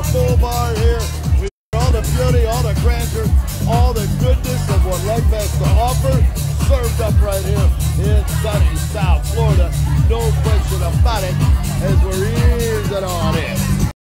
a full bar here. All the beauty, all the grandeur, all the goodness of what Lake has to offer served up right here.